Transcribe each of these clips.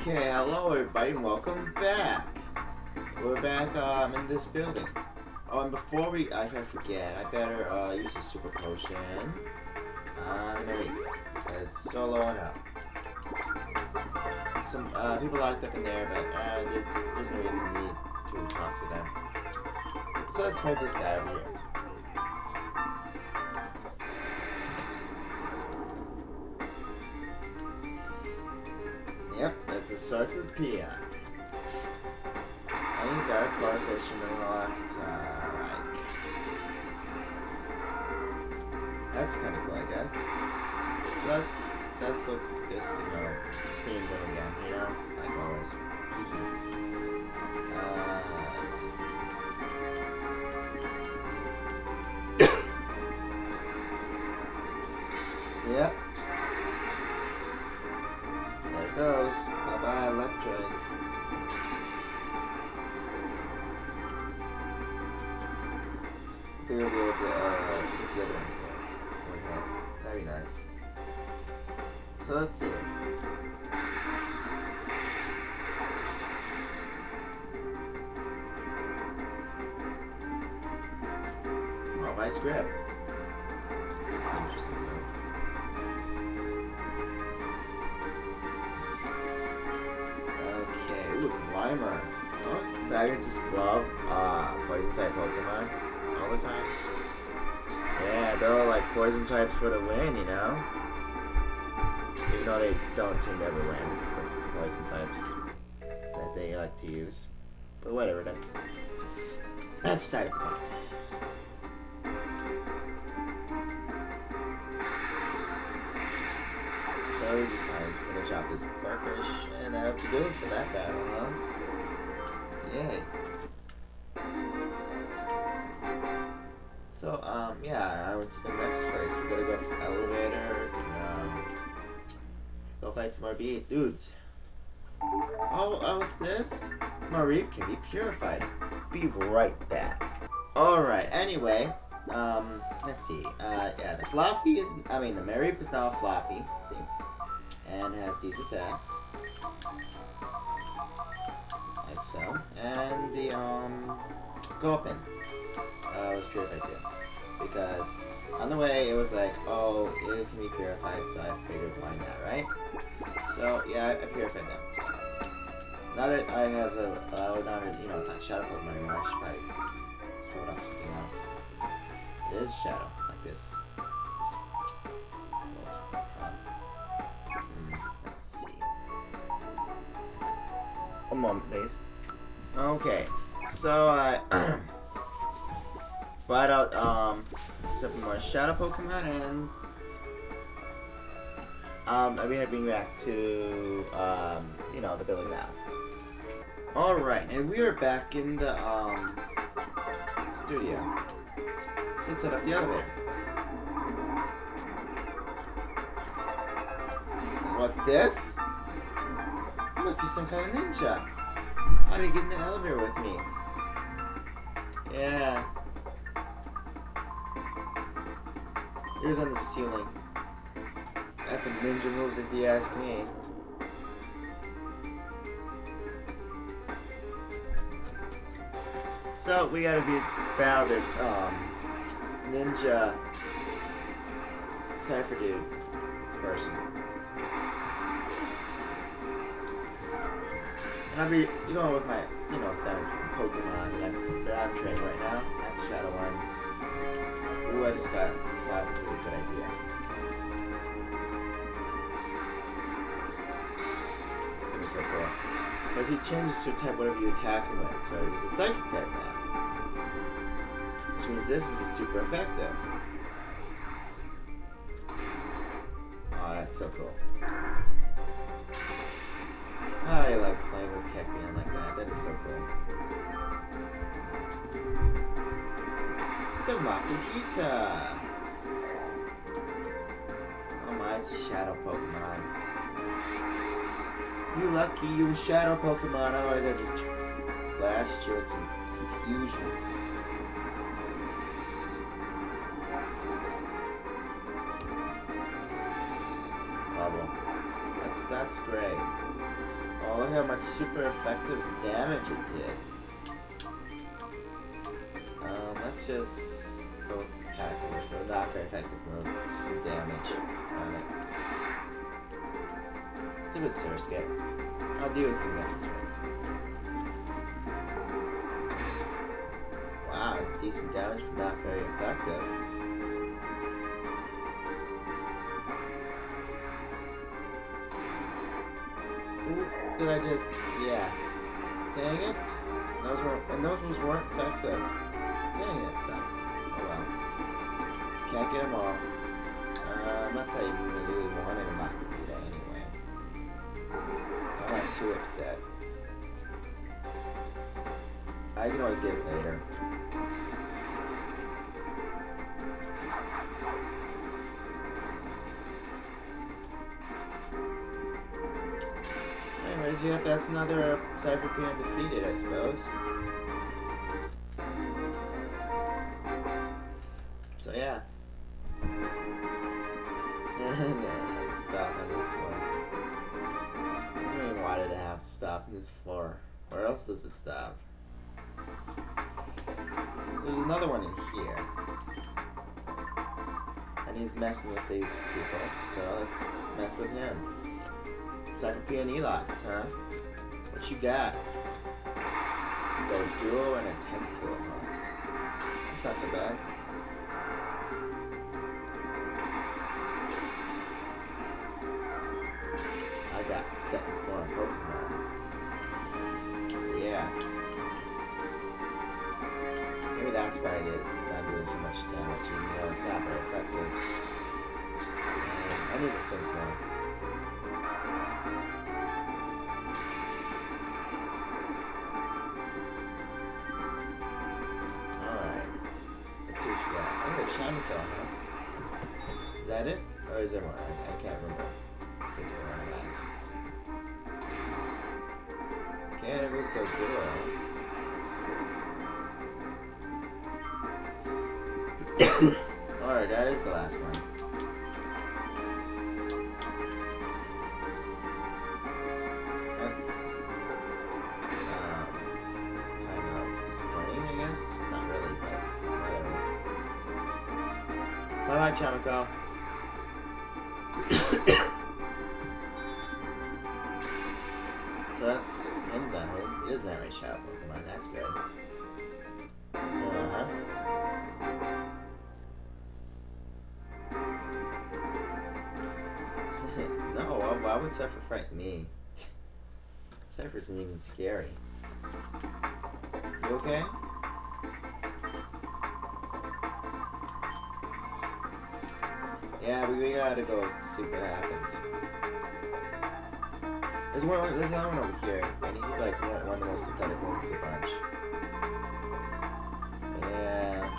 Okay, hello everybody, and welcome back. We're back um, in this building. Oh, and before we, I, I forget, I better uh, use a super potion on Mareep, because solo and up. Some uh, people locked up in there, but uh, there's no really need to talk to them. So let's fight this guy over here. Start with Pia. And he's got a in the locked, uh. That's kind of cool, I guess. So let's, let's go just, you know, clean them again, you know? Like always. uh, goes. Bye bye, electric. We'll be able to uh, get the other ones. Okay, that'd be nice. So let's see. Oh, my script. Interesting Oh, dragons just love uh, poison type Pokemon all the time. Yeah, they're like poison types for the win, you know? Even though they don't seem to ever win with the poison types that they like to use. But whatever, that's that's besides the point. So we just finish off this Barfish, and that would do it for that battle, huh? Yay. So, um, yeah, I went to the next place. We're gonna go up to the elevator, and, um, go fight some more beat dudes. Oh, oh, what's this? Mareep can be purified. Be right back. Alright, anyway, um, let's see. Uh, yeah, the Flaaffy is, I mean, the Mareep is now Flaaffy, see, and has these attacks. Like so. And the, um, Gulpin, uh, was purified too. Because on the way, it was like, oh, it can be purified, so I figured why not, right? So, yeah, I, I purified them. Now that I have a, uh, you know, it's not Shadow Pokemon anymore, I should probably swap it off something else. It is Shadow, like this. One moment, please. Okay, so I brought out um some more Shadow Pokemon and um I'll be heading back to um you know the building now. Alright, and we are back in the um studio. Let's set up the elevator. What's this? It must be some kind of ninja. How do you get in the elevator with me? Yeah. He was on the ceiling. That's a ninja move if you ask me. So we gotta be battle this um ninja cipher dude person. And I'll be going with my, you know, standard Pokemon that I'm, that I'm training right now. The Shadow ones. Ooh, I just got probably a good idea. It's gonna be so cool. Because he changes to a type whatever you attack him with, so he's a psychic type now. Which means this would be super effective. Oh, that's so cool. I like playing with Kecleon like that. That is so cool. It's a Makuhita! Oh my, it's Shadow Pokemon. You lucky you Shadow Pokemon, otherwise I just blast you with some confusion. Bubble. That's that's great. Oh, look how much super effective damage it did. Um, let's just go with attack. Or not very effective move. Some damage on it. Let's do. I'll deal with you next turn. Wow, it's decent damage, but not very effective. Did I just... Yeah. Dang it. Those weren't... And those ones weren't effective. Dang, that sucks. Oh well. Can't get them all. Uh, I'm not that really wanted a Makita anyway. So I'm not too upset. I can always get it later. Yeah, that's another Cipher PM defeated, I suppose. So yeah. no, stop on this one. I mean, why did it have to stop on this floor? Where else does it stop? There's another one in here. And he's messing with these people, so let's mess with him. And Elox, huh? What you got? Go duo and a Tentacool, huh? That's not so bad. I got second form Pokemon. Yeah. Maybe that's why it is not doing so much damage, even though it's not very effective. And I need to think. Huh? Is that it? Or is there more? I, I can't remember. On that. Okay, it was the girl. Alright, that is the last one. Bye, Chamiko. so that's him done. He doesn't have any shout Pokemon, that's good. Uh-huh. no, why, why would Cipher frighten me? Cipher isn't even scary. You okay? Yeah, we, we gotta go see what happens. There's one. There's another one over here, and he's like one, one of the most pathetic ones of the bunch. Yeah.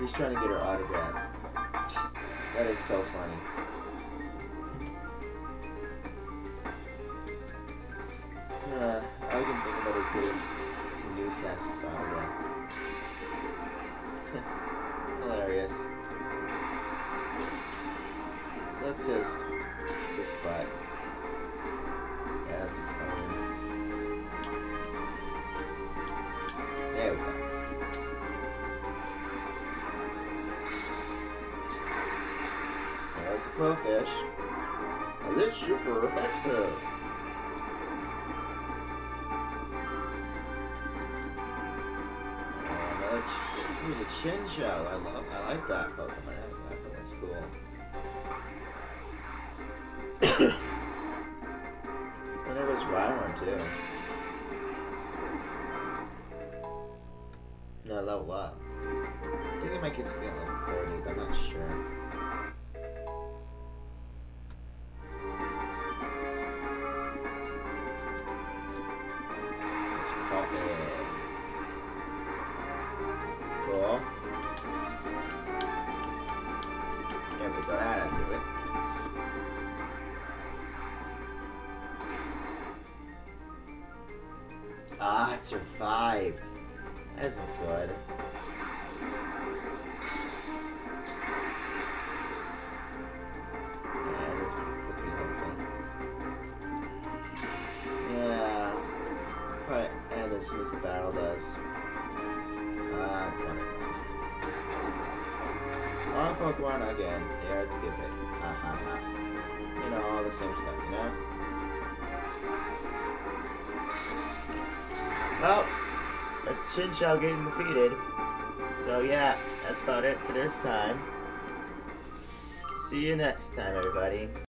He's trying to get her autograph. That is so funny. Uh, all I can think about is getting some newscasters autograph. Hilarious. So let's just this butt. Yeah, just. There we go. There's the Qwilfish. And it's super effective. Ooh, it's a Chinchou. I love. I like that Pokemon. That Pokemon's cool. and there was Rhyhorn too. No, level up. I think it might get something at level 30, but I'm not sure. Ah, it survived. That isn't good. Yeah, this could be. Yeah. But, and battle does. Ah, uh, one Pokemon again. Yeah, let's skip it. Ha ha ha. You know, all the same stuff, you know? Well, that's Chinchou getting defeated. So yeah, that's about it for this time. See you next time, everybody.